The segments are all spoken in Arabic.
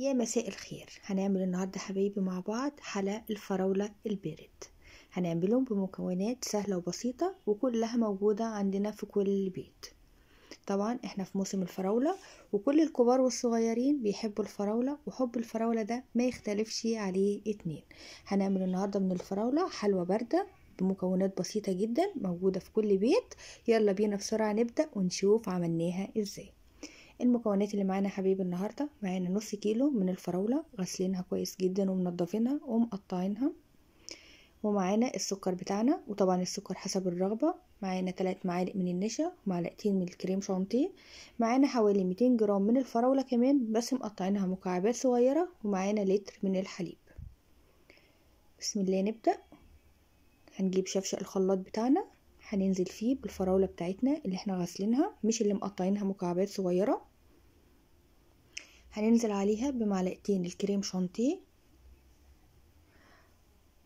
يا مساء الخير. هنعمل النهاردة حبايبي مع بعض حلا الفراولة البارد. هنعملهم بمكونات سهلة وبسيطة وكلها موجودة عندنا في كل بيت طبعا إحنا في موسم الفراولة وكل الكبار والصغيرين بيحبوا الفراولة وحب الفراولة ده ما يختلفش عليه اتنين. هنعمل النهاردة من الفراولة حلوى باردة بمكونات بسيطة جدا موجودة في كل بيت. يلا بينا بسرعة نبدأ ونشوف عملناها إزاي. المكونات اللي معانا حبيبي النهارده. معانا نص كيلو من الفراولة غسلينها كويس جدا ومنضفينها ومقطعينها. ومعانا السكر بتاعنا وطبعا السكر حسب الرغبة. معانا 3 معالق من النشا ومعلقتين من الكريم شانتيه. معانا حوالي 200 جرام من الفراولة كمان بس مقطعينها مكعبات صغيرة. ومعانا لتر من الحليب. بسم الله نبدأ. هنجيب شفشق الخلاط بتاعنا. هننزل فيه بالفراولة بتاعتنا اللي إحنا غاسلينها مش اللي مقطعينها مكعبات صغيرة. هننزل عليها بمعلقتين الكريم شانتيه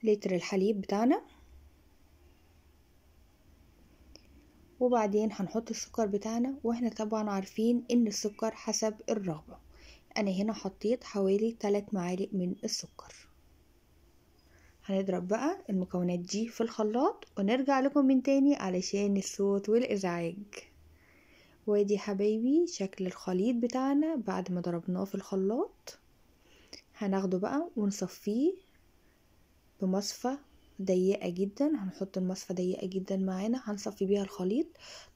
لتر الحليب بتاعنا. وبعدين هنحط السكر بتاعنا وإحنا طبعا عارفين إن السكر حسب الرغبة. أنا هنا حطيت حوالي 3 معالق من السكر. هنضرب بقى المكونات دي في الخلاط ونرجع لكم من تاني علشان الصوت والإزعاج. وادي حبايبي شكل الخليط بتاعنا بعد ما ضربناه في الخلاط. هناخده بقى ونصفيه بمصفى ضيقة جدا. هنحط المصفى ضيقة جدا معانا هنصفي بيها الخليط.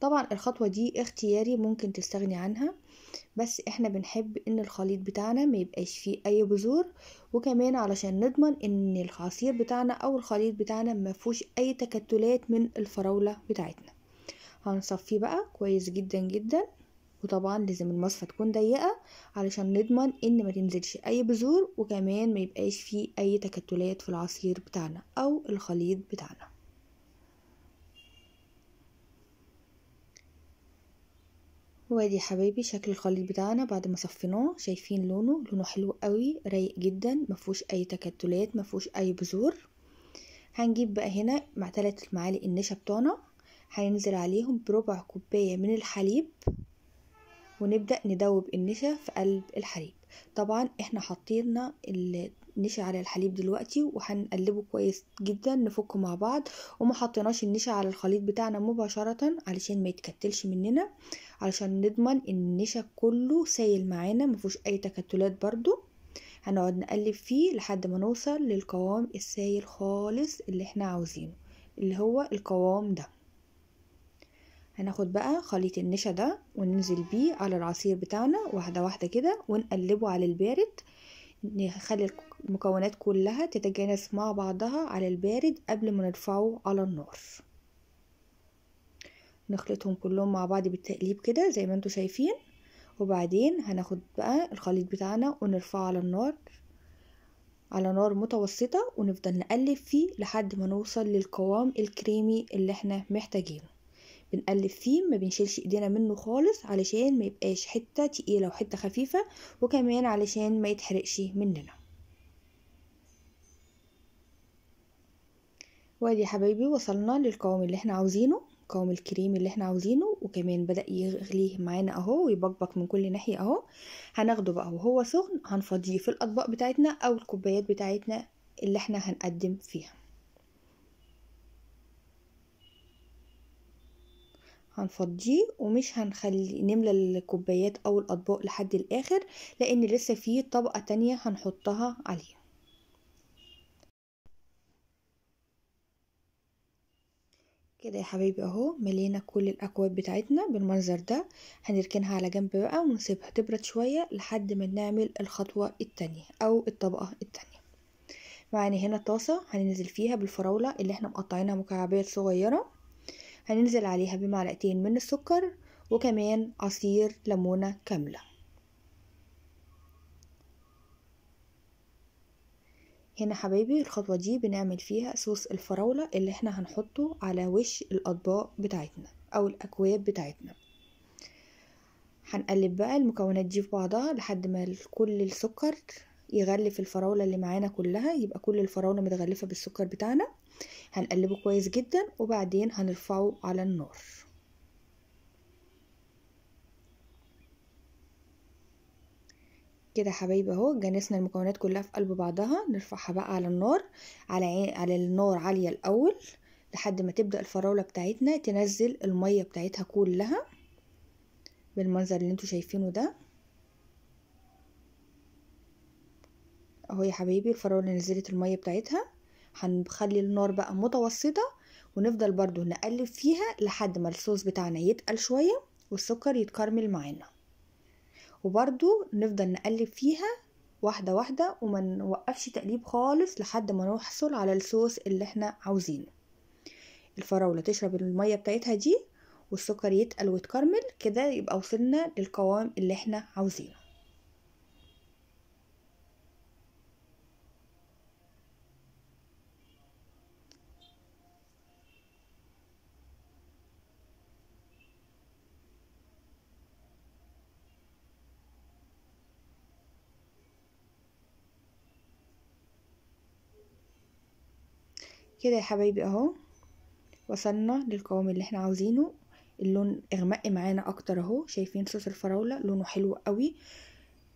طبعا الخطوة دي اختياري ممكن تستغني عنها بس إحنا بنحب إن الخليط بتاعنا ما يبقاش فيه أي بذور. وكمان علشان نضمن إن العصير بتاعنا أو الخليط بتاعنا ما فيهوش أي تكتلات من الفراولة بتاعتنا. هنصفيه بقى كويس جدا جدا. وطبعا لازم المصفى تكون ضيقة علشان نضمن إن ما تنزلش أي بذور وكمان ما يبقاش فيه أي تكتلات في العصير بتاعنا أو الخليط بتاعنا. وادي حبايبي شكل الخليط بتاعنا بعد ما صفيناه شايفين لونه لونه حلو قوي رايق جدا مفهوش أي تكتلات مفهوش أي بذور. هنجيب بقى هنا مع 3 معالق النشا بتوعنا. هننزل عليهم بربع كوباية من الحليب ونبدأ ندوب النشا في قلب الحليب. طبعا إحنا حطينا النشا على الحليب دلوقتي وهنقلبه كويس جدا نفكه مع بعض وما حطيناش النشا على الخليط بتاعنا مباشرة علشان ما يتكتلش مننا علشان نضمن إن النشا كله سايل معانا مفيهوش أي تكتلات برضو. هنقعد نقلب فيه لحد ما نوصل للقوام السايل خالص اللي إحنا عاوزينه اللي هو القوام ده. هناخد بقى خليط النشا ده وننزل بيه على العصير بتاعنا واحدة واحدة كده ونقلبه على البارد. نخلي المكونات كلها تتجانس مع بعضها على البارد قبل ما نرفعه على النار. نخلطهم كلهم مع بعض بالتقليب كده زي ما أنتوا شايفين. وبعدين هناخد بقى الخليط بتاعنا ونرفعه على النار. على نار متوسطة ونفضل نقلب فيه لحد ما نوصل للقوام الكريمي اللي إحنا محتاجينه. بنقلب فيه ما بنشيلش إيدينا منه خالص علشان ما يبقاش حتة تقيلة وحتة خفيفة وكمان علشان ما يتحرقش مننا. وادي يا حبايبي وصلنا للقوام اللي إحنا عاوزينه القوام الكريمي اللي إحنا عاوزينه وكمان بدأ يغلي معانا أهو ويبقبق من كل ناحية أهو. هناخده بقى وهو سخن هنفضيه في الأطباق بتاعتنا أو الكوبايات بتاعتنا اللي إحنا هنقدم فيها. هنفضيه ومش هنخلي نملى الكوبايات أو الأطباق لحد الآخر لأن لسه فيه طبقة تانية هنحطها عليه كده يا حبايبي أهو ملينا كل الأكواب بتاعتنا بالمنظر ده. هنركنها على جنب بقى ونسيبها تبرد شوية لحد ما نعمل الخطوة التانية أو الطبقة التانية. معانا هنا طاسة هننزل فيها بالفراولة اللي إحنا مقطعينها مكعبات صغيرة. هننزل عليها بمعلقتين من السكر وكمان عصير ليمونة كاملة. هنا حبايبي الخطوة دي بنعمل فيها صوص الفراولة اللي إحنا هنحطه على وش الأطباق بتاعتنا أو الأكواب بتاعتنا. هنقلب بقى المكونات دي في بعضها لحد ما كل السكر يغلف الفراولة اللي معانا كلها يبقى كل الفراولة متغلفة بالسكر بتاعنا. هنقلبه كويس جدا وبعدين هنرفعه على النار. كده حبايبي أهو جنسنا المكونات كلها في قلب بعضها. نرفعها بقى على النار على عين على النار عالية الأول لحد ما تبدأ الفراولة بتاعتنا تنزل المية بتاعتها كلها بالمنظر اللي أنتوا شايفينه ده. أهو يا حبايبي الفراولة نزلت المية بتاعتها. هنخلي النار بقى متوسطة ونفضل برضو نقلب فيها لحد ما الصوص بتاعنا يتقل شوية والسكر يتكرمل معانا. وبرضو نفضل نقلب فيها واحدة واحدة وما نوقفش تقليب خالص لحد ما نحصل على الصوص اللي إحنا عاوزينه. الفراولة تشرب المية بتاعتها دي والسكر يتقل ويتكرمل كده يبقى وصلنا للقوام اللي إحنا عاوزينه. كده يا حبايبي اهو وصلنا للقوام اللي إحنا عاوزينه. اللون اغمق معانا أكتر اهو شايفين صوص الفراولة لونه حلو قوي.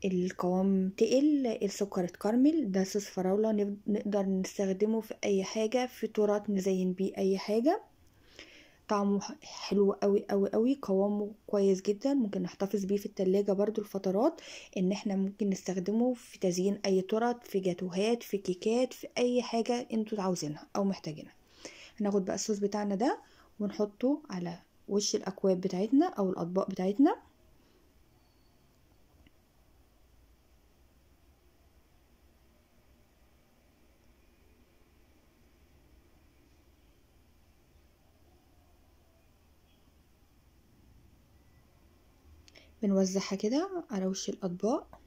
القوام تقل السكر اتكرمل ده صوص فراولة نقدر نستخدمه في أي حاجة في تورت نزين بيه أي حاجة. طعمه حلو قوي قوي قوي قوامه كويس جدا. ممكن نحتفظ بيه في التلاجة برضو الفترات إن إحنا ممكن نستخدمه في تزيين أي تورت في جاتوهات في كيكات في أي حاجة أنتوا عاوزينها أو محتاجينها. هناخد بقى الصوص بتاعنا ده ونحطه على وش الأكواب بتاعتنا أو الأطباق بتاعتنا. بنوزعها كده على وش الأطباق.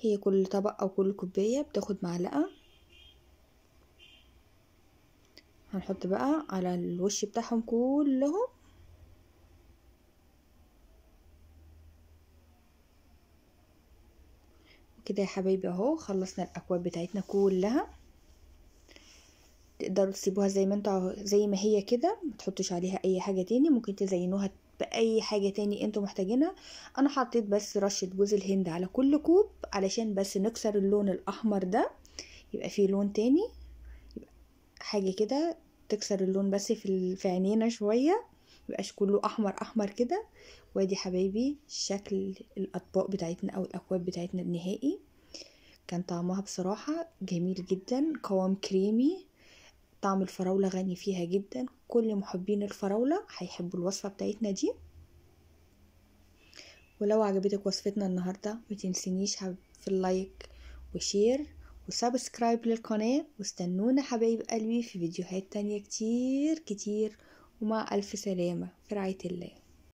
هي كل طبق أو كل كوباية بتاخد معلقة. هنحط بقى على الوش بتاعهم كلهم. كده يا حبايبي أهو خلصنا الأكواب بتاعتنا كلها. تقدروا تسيبوها زي ما أنتوا زي ما هي كده ما تحطوش عليها أي حاجة تاني ممكن تزينوها بأي حاجة تاني أنتوا محتاجينها. أنا حطيت بس رشة جوز الهند على كل كوب علشان بس نكسر اللون الأحمر ده يبقى فيه لون تاني. يبقى حاجة كده تكسر اللون بس في عينينا شوية ميبقاش كله أحمر أحمر كده. وادي حبايبي شكل الأطباق بتاعتنا أو الأكواب بتاعتنا النهائي كان طعمها بصراحة جميل جدا قوام كريمي. طعم الفراولة غني فيها جدا. كل محبين الفراولة هيحبوا الوصفة بتاعتنا دي. ولو عجبتك وصفتنا النهاردة متنسينيش في ال like و share و subscribe للقناة. واستنونا حبايب قلبي في فيديوهات تانية كتير كتير. ومع ألف سلامة في رعاية الله.